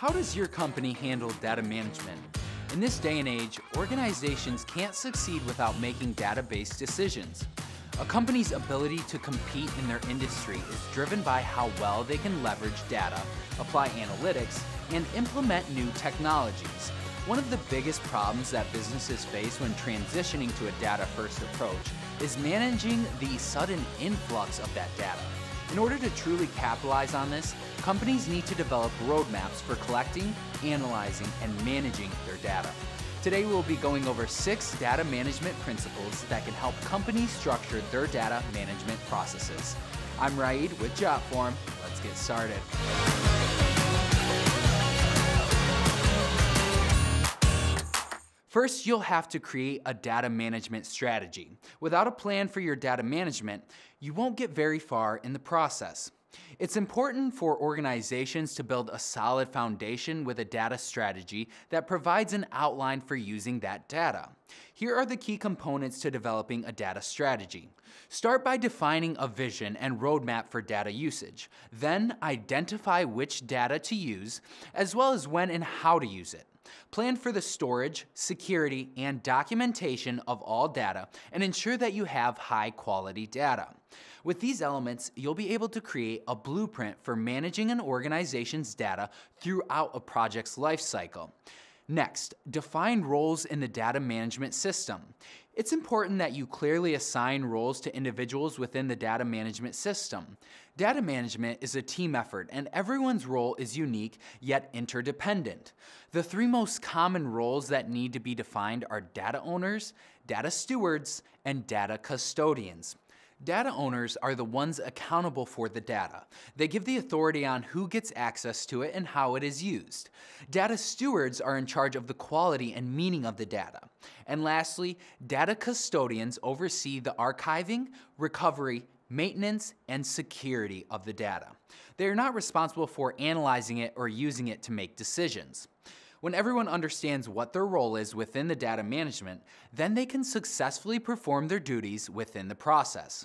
How does your company handle data management? In this day and age, organizations can't succeed without making data-based decisions. A company's ability to compete in their industry is driven by how well they can leverage data, apply analytics, and implement new technologies. One of the biggest problems that businesses face when transitioning to a data-first approach is managing the sudden influx of that data. In order to truly capitalize on this, companies need to develop roadmaps for collecting, analyzing, and managing their data. Today we'll be going over six data management principles that can help companies structure their data management processes. I'm Raed with JotForm. Let's get started. First, you'll have to create a data management strategy. Without a plan for your data management, you won't get very far in the process. It's important for organizations to build a solid foundation with a data strategy that provides an outline for using that data. Here are the key components to developing a data strategy. Start by defining a vision and roadmap for data usage. Then identify which data to use, as well as when and how to use it. Plan for the storage, security, and documentation of all data and ensure that you have high quality data. With these elements, you'll be able to create a blueprint for managing an organization's data throughout a project's lifecycle. Next, define roles in the data management system. It's important that you clearly assign roles to individuals within the data management system. Data management is a team effort and everyone's role is unique yet interdependent. The three most common roles that need to be defined are data owners, data stewards, and data custodians. Data owners are the ones accountable for the data. They give the authority on who gets access to it and how it is used. Data stewards are in charge of the quality and meaning of the data. And lastly, data custodians oversee the archiving, recovery, maintenance, and security of the data. They are not responsible for analyzing it or using it to make decisions. When everyone understands what their role is within the data management, then they can successfully perform their duties within the process.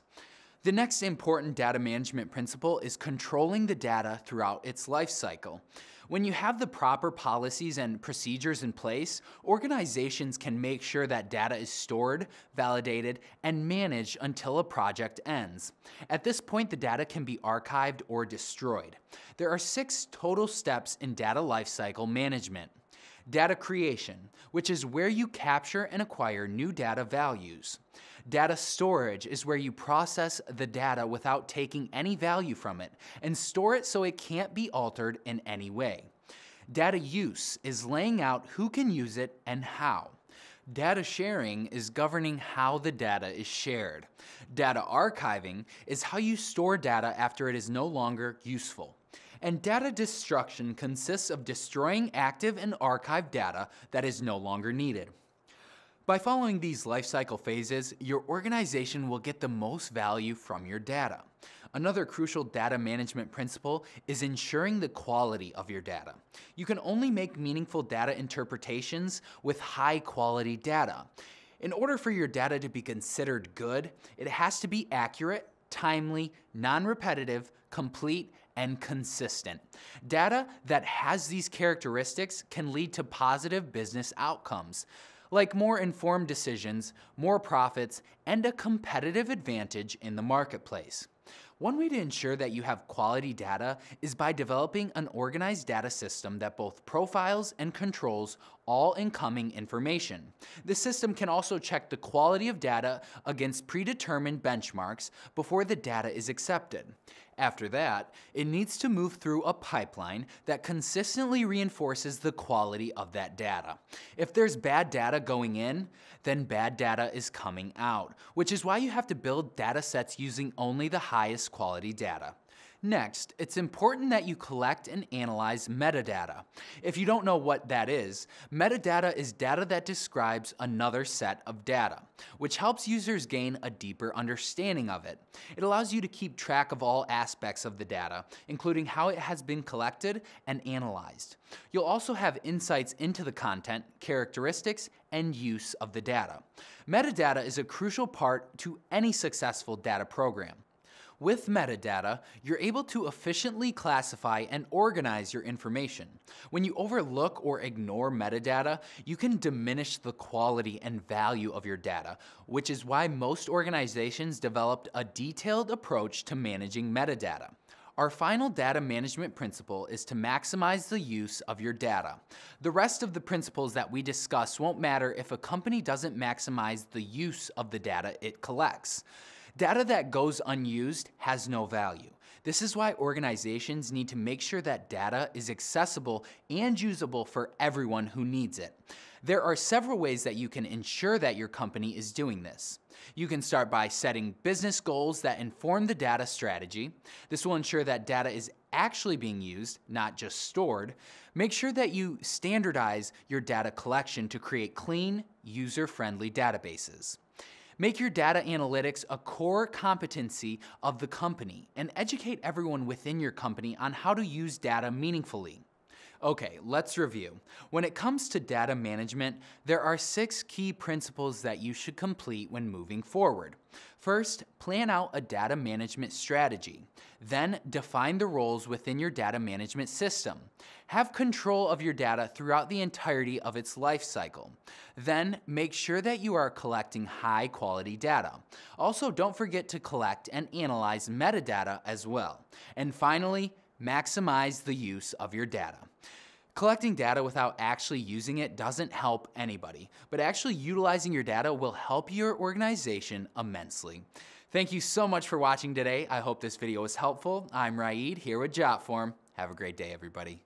The next important data management principle is controlling the data throughout its life cycle. When you have the proper policies and procedures in place, organizations can make sure that data is stored, validated, and managed until a project ends. At this point, the data can be archived or destroyed. There are six total steps in data lifecycle management. Data creation, which is where you capture and acquire new data values. Data storage is where you process the data without taking any value from it and store it so it can't be altered in any way. Data use is laying out who can use it and how. Data sharing is governing how the data is shared. Data archiving is how you store data after it is no longer useful and data destruction consists of destroying active and archived data that is no longer needed. By following these lifecycle phases, your organization will get the most value from your data. Another crucial data management principle is ensuring the quality of your data. You can only make meaningful data interpretations with high quality data. In order for your data to be considered good, it has to be accurate, timely, non-repetitive, complete, and consistent. Data that has these characteristics can lead to positive business outcomes, like more informed decisions, more profits, and a competitive advantage in the marketplace. One way to ensure that you have quality data is by developing an organized data system that both profiles and controls all incoming information. The system can also check the quality of data against predetermined benchmarks before the data is accepted. After that, it needs to move through a pipeline that consistently reinforces the quality of that data. If there's bad data going in, then bad data is coming out, which is why you have to build data sets using only the highest quality data. Next, it's important that you collect and analyze metadata. If you don't know what that is, metadata is data that describes another set of data, which helps users gain a deeper understanding of it. It allows you to keep track of all aspects of the data, including how it has been collected and analyzed. You'll also have insights into the content, characteristics, and use of the data. Metadata is a crucial part to any successful data program. With metadata, you're able to efficiently classify and organize your information. When you overlook or ignore metadata, you can diminish the quality and value of your data, which is why most organizations developed a detailed approach to managing metadata. Our final data management principle is to maximize the use of your data. The rest of the principles that we discuss won't matter if a company doesn't maximize the use of the data it collects. Data that goes unused has no value. This is why organizations need to make sure that data is accessible and usable for everyone who needs it. There are several ways that you can ensure that your company is doing this. You can start by setting business goals that inform the data strategy. This will ensure that data is actually being used, not just stored. Make sure that you standardize your data collection to create clean, user-friendly databases. Make your data analytics a core competency of the company and educate everyone within your company on how to use data meaningfully. Okay, let's review. When it comes to data management, there are six key principles that you should complete when moving forward. First, plan out a data management strategy. Then, define the roles within your data management system. Have control of your data throughout the entirety of its life cycle. Then, make sure that you are collecting high quality data. Also, don't forget to collect and analyze metadata as well. And finally, maximize the use of your data. Collecting data without actually using it doesn't help anybody, but actually utilizing your data will help your organization immensely. Thank you so much for watching today. I hope this video was helpful. I'm Raed here with Jotform. Have a great day, everybody.